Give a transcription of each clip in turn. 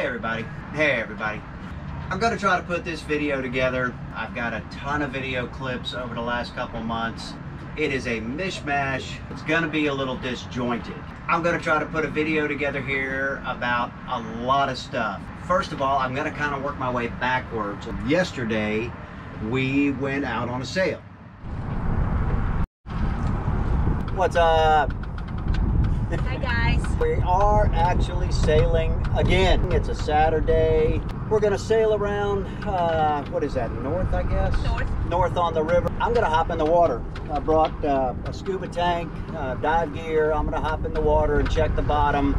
Hey everybody. Hey everybody. I'm going to try to put this video together. I've got a ton of video clips over the last couple months. It is a mishmash. It's going to be a little disjointed. I'm going to try to put a video together here about a lot of stuff. First of all, I'm going to kind of work my way backwards. Yesterday, we went out on a sail. What's up? Hi guys. We are actually sailing again. It's a Saturday. We're gonna sail around, uh, what is that, north I guess? North. North on the river. I'm gonna hop in the water. I brought uh, a scuba tank, uh, dive gear. I'm gonna hop in the water and check the bottom.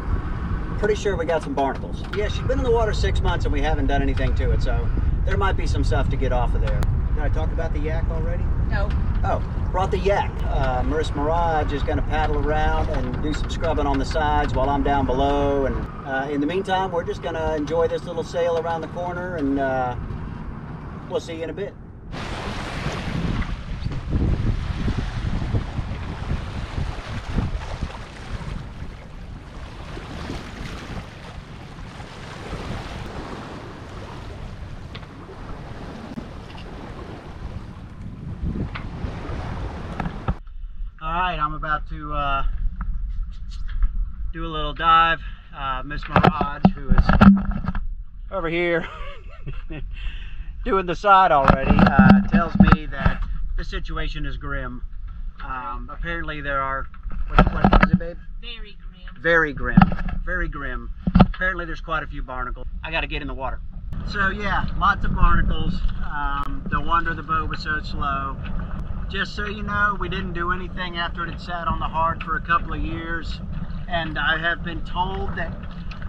Pretty sure we got some barnacles. Yeah, she's been in the water six months and we haven't done anything to it, so there might be some stuff to get off of there. Did I talk about the yak already? No. Oh, brought the yak. Uh, Maris Mirage is going to paddle around and do some scrubbing on the sides while I'm down below. And uh, in the meantime, we're just going to enjoy this little sail around the corner and uh, we'll see you in a bit. All right, I'm about to uh, do a little dive. Uh, Miss Mirage, who is over here doing the side already, uh, tells me that the situation is grim. Um, apparently there are, what, what is it, babe? Very grim. Very grim, very grim. Apparently there's quite a few barnacles. I got to get in the water. So yeah, lots of barnacles. Um, no wonder the boat was so slow. Just so you know, we didn't do anything after it had sat on the hard for a couple of years. And I have been told that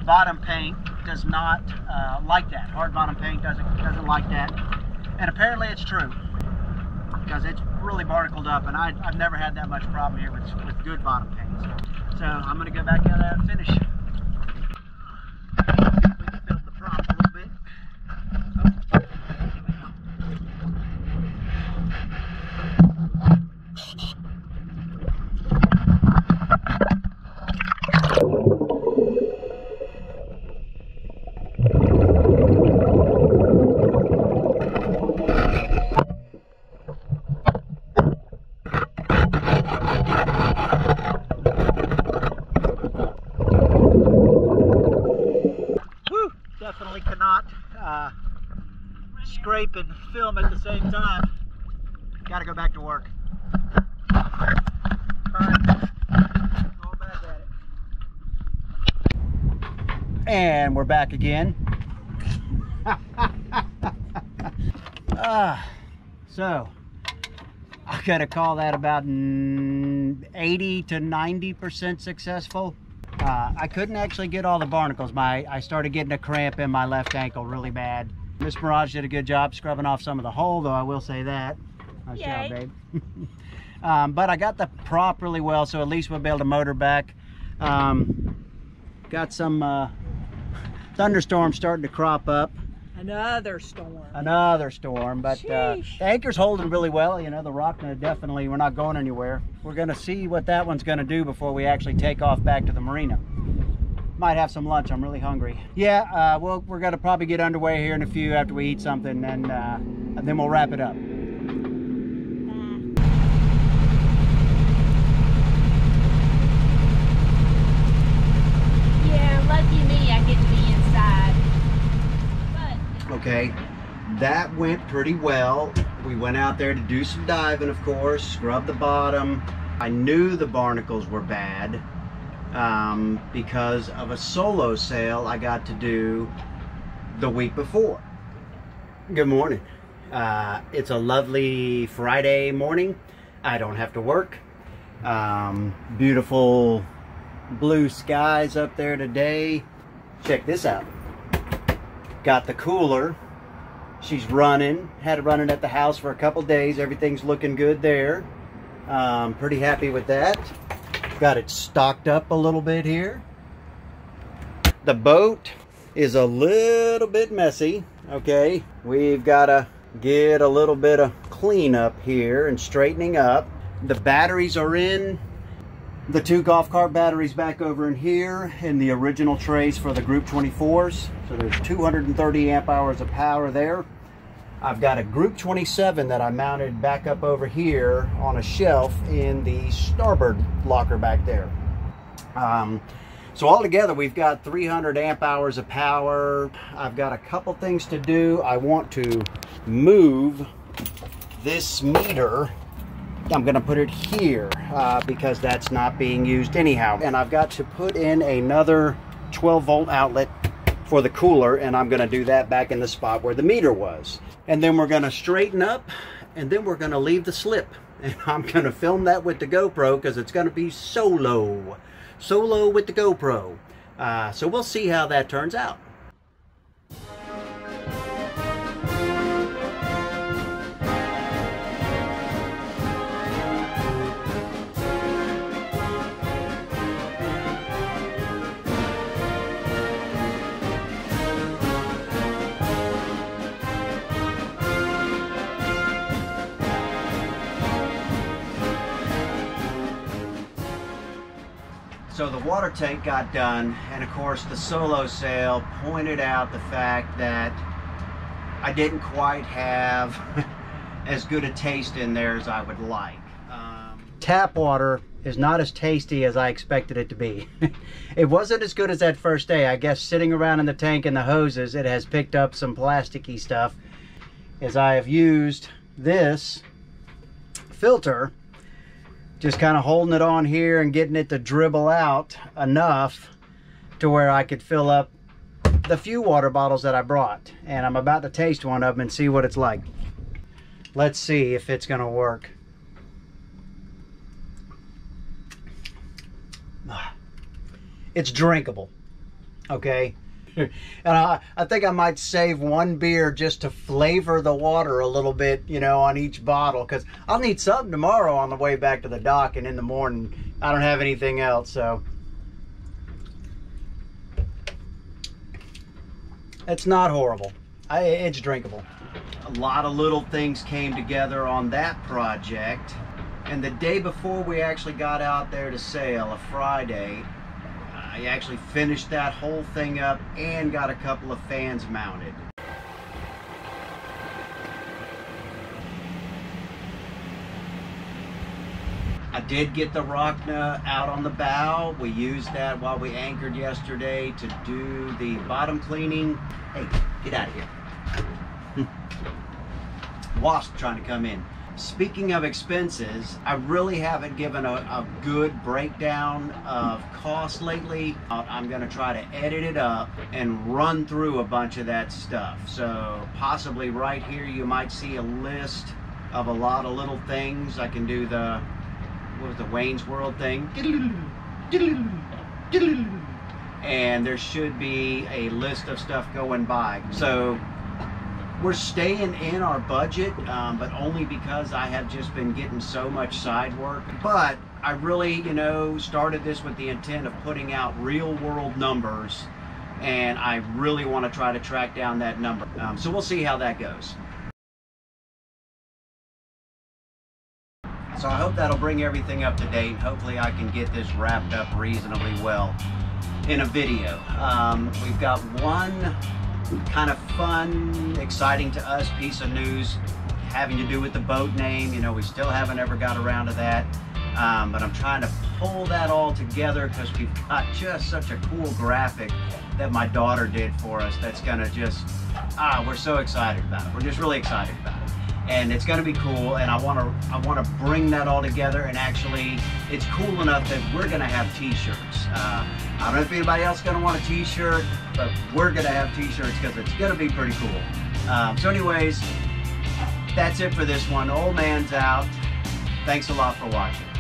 bottom paint does not uh, like that. Hard bottom paint doesn't doesn't like that. And apparently it's true because it's really barnacled up, and I, I've never had that much problem here with, with good bottom paint. So I'm gonna go back out there and finish. See if we can build the prop a little bit. Whew, definitely cannot uh, scrape and film at the same time. Gotta go back to work. Alright, going back at it. And we're back again. Ah, so, I gotta call that about mm, 80 to 90% successful. Uh, I couldn't actually get all the barnacles. My I started getting a cramp in my left ankle really bad. Miss Mirage did a good job scrubbing off some of the hole, though I will say that. Nice job, babe. um, but I got the prop really well, so at least we'll be able to motor back. Um, got some uh, thunderstorms starting to crop up. Another storm. Another storm, but uh, the anchor's holding really well. You know, the rock definitely, we're not going anywhere. We're going to see what that one's going to do before we actually take off back to the marina. Might have some lunch. I'm really hungry. Yeah, uh, we'll, we're going to probably get underway here in a few after we eat something, and, uh, and then we'll wrap it up. Yeah, lucky me, I get to be inside. But Okay, that went pretty well. We went out there to do some diving, of course, scrub the bottom. I knew the barnacles were bad um, because of a solo sail I got to do the week before. Good morning. Uh, it's a lovely Friday morning. I don't have to work. Um, beautiful blue skies up there today. Check this out got the cooler. She's running. Had it running at the house for a couple days. Everything's looking good there. Um, pretty happy with that. Got it stocked up a little bit here. The boat is a little bit messy. Okay, we've got to get a little bit of cleanup here and straightening up. The batteries are in. The two golf cart batteries back over in here in the original trays for the Group 24s. So there's 230 amp hours of power there. I've got a Group 27 that I mounted back up over here on a shelf in the starboard locker back there. Um, so altogether, we've got 300 amp hours of power. I've got a couple things to do. I want to move this meter I'm going to put it here uh, because that's not being used anyhow. And I've got to put in another 12 volt outlet for the cooler and I'm going to do that back in the spot where the meter was. And then we're going to straighten up and then we're going to leave the slip. And I'm going to film that with the GoPro because it's going to be solo. Solo with the GoPro. Uh, so we'll see how that turns out. So the water tank got done, and of course the solo sail pointed out the fact that I didn't quite have as good a taste in there as I would like. Um, tap water is not as tasty as I expected it to be. it wasn't as good as that first day. I guess sitting around in the tank and the hoses, it has picked up some plasticky stuff as I have used this filter just kind of holding it on here and getting it to dribble out enough to where I could fill up the few water bottles that I brought. And I'm about to taste one of them and see what it's like. Let's see if it's gonna work. Ah. It's drinkable, okay? and I, I think I might save one beer just to flavor the water a little bit, you know, on each bottle because I'll need something tomorrow on the way back to the dock and in the morning. I don't have anything else, so. It's not horrible. I, it's drinkable. A lot of little things came together on that project. And the day before we actually got out there to sail, a Friday, I actually finished that whole thing up and got a couple of fans mounted. I did get the Rocna out on the bow. We used that while we anchored yesterday to do the bottom cleaning. Hey, get out of here. Wasp trying to come in. Speaking of expenses, I really haven't given a, a good breakdown of costs lately. Uh, I'm going to try to edit it up and run through a bunch of that stuff. So possibly right here you might see a list of a lot of little things. I can do the, what was the Wayne's World thing? And there should be a list of stuff going by. So we're staying in our budget, um, but only because I have just been getting so much side work. But I really, you know, started this with the intent of putting out real world numbers, and I really want to try to track down that number. Um, so we'll see how that goes. So I hope that'll bring everything up to date. Hopefully I can get this wrapped up reasonably well in a video. Um, we've got one kind of fun, exciting to us piece of news having to do with the boat name. You know, we still haven't ever got around to that. Um, but I'm trying to pull that all together because we've got just such a cool graphic that my daughter did for us that's gonna just, ah, we're so excited about it. We're just really excited about it and it's going to be cool and I want to I want to bring that all together and actually it's cool enough that we're going to have t-shirts. Uh, I don't know if anybody else is going to want a t-shirt but we're going to have t-shirts because it's going to be pretty cool. Um, so anyways that's it for this one. Old man's out. Thanks a lot for watching